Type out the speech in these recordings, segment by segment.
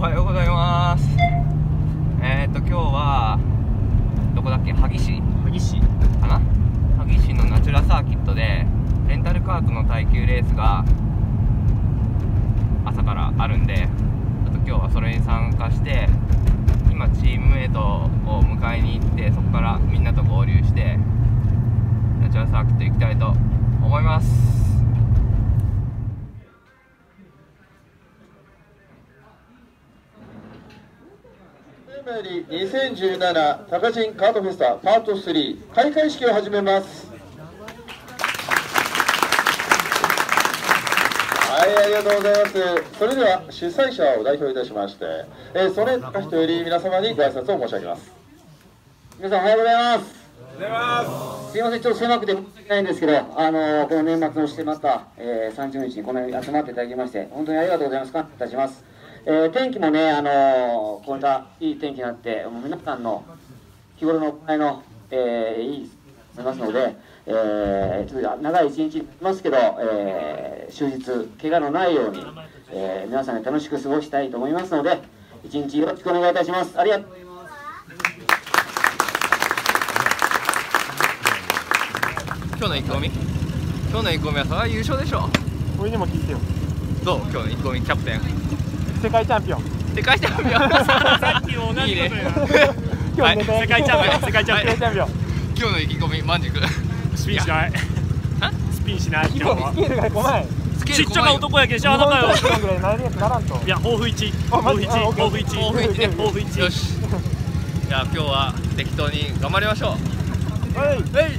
おはようございます。えっ、ー、と今日はどこだっけ？萩市。萩市。かな？萩市のナチュラサーキットでレンタルカートの耐久レースが朝からあるんでちょっと今日はそれに参加して今チームメイトを迎えに行ってそこからみんなと合流してナチュラサーキット行きたいと思いますより2017高人カートフェスタパート3開会式を始めます。はいありがとうございます。それでは主催者を代表いたしまして、えー、曽根隆人より皆様にご挨拶を申し上げます。皆さんおはようございます。す。いません、ちょっと狭くて申し訳ないんですけど、あのー、この年末のしてまた、えー、30日にこのように集まっていただきまして、本当にありがとうございます。感謝いたします。えー、天気もね、あのー、こんないい天気になって、もう皆さんの日頃のお前の、えー、いい思いますので、えー、ちょっと長い一日になりますけど、えー、終日、怪我のないように、えー、皆さんに楽しく過ごしたいと思いますので、一日よろしくお願いいたします。ありがとうございます。今日の意気込み？今日の意気込みはそれは優勝でしょ俺にも聞いてよ。どう？今日の意気込みキャプテン世界チャンピオン。世界チャンピオン。さっきも同じこと今日ね、世界チャンピオン世界チャンピオン。今日の意気込み万軸スピンしない。スピンしない今日は。スケールが来ないちっちゃな男やけしゃあなかよいや抱負一。抱負一。抱負一。抱負一ね。抱負一。よし。じゃあ今日は適当に頑張りましょう。はい。はい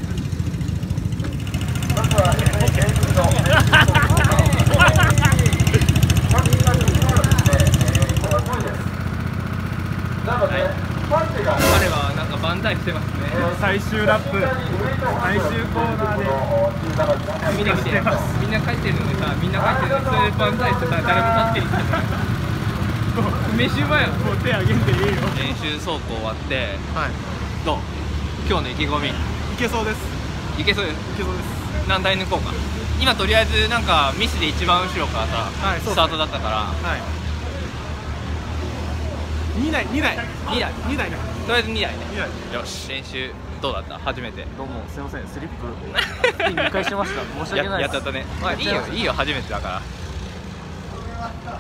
は彼はなんか万歳してますね。最終ラップ。最終コーナーで。みんな来てみんな帰ってるのでさみんな帰ってるのそれで万歳してさ誰も立ってる飯うまやもう手あげんでいいよ。練習走行終わってはい。どう？今日の意気込み。いけそうです。いけそうです。いけそうです。何台抜こうか。今とりあえずなんかミスで一番後ろからさ、はい、スタートだったから、はい2台2台。2台。2台ねとりあえず2台ね。台。よし。練習どうだった？初めて。どうもすいません。スリップ2回しました。申し訳ないやっちゃったね。まあいいよ。いいよ初めてだから。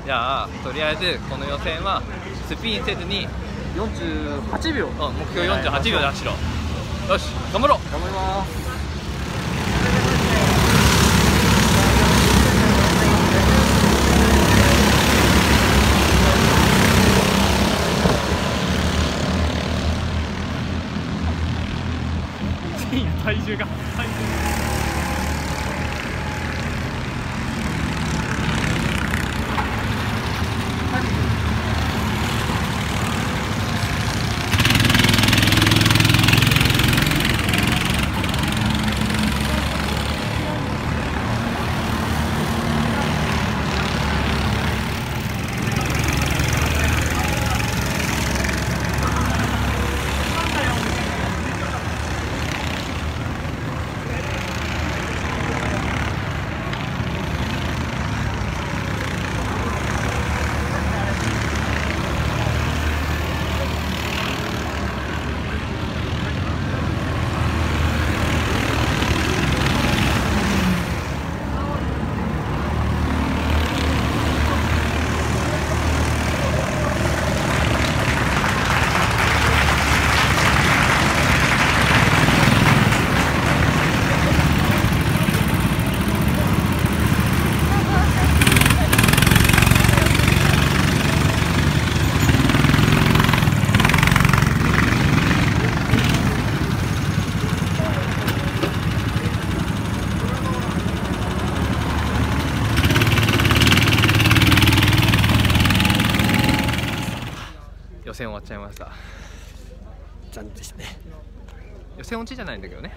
じゃあとりあえずこの予選はスピンせずに。48秒、うん、目標48秒で走ろ。うよし頑張ろう。頑張ります体重が体重戦終わっちゃいました。残念でしたね。予選落ちじゃないんだけどね。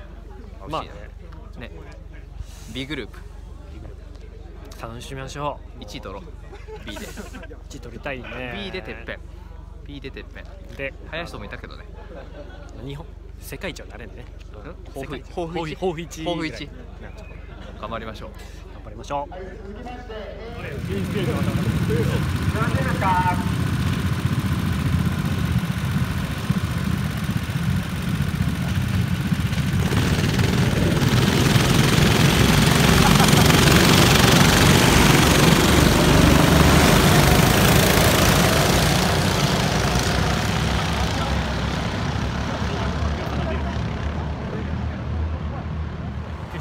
まあね。ね。B グループ。楽しみましょう。1位取ろう。B で。1位取りたいね。B でてっぺん。B でてっぺん。で林人もいたけどね。日本？世界一はなれん？ね抱負抱負1抱負1抱負1頑張りましょう。頑張りましょう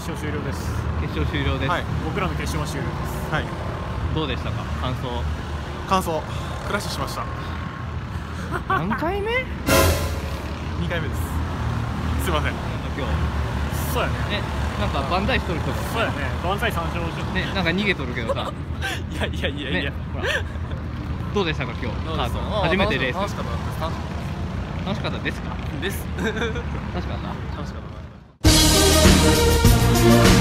終了です、はい、僕らの決勝は終了です。はい。どうでしたか？感想。感想。クラッシュしました。何回目？2回目です。すいません。今日。そうやね。えなんか万歳しとる人がそうやね。万歳三条ねなんか逃げとるけどさ。いやいやいやいや、ねほら。どうでしたか今日？どうですかカート初めてレース。楽しかったです。楽しかったです。かです楽しかった。楽しかった「We'll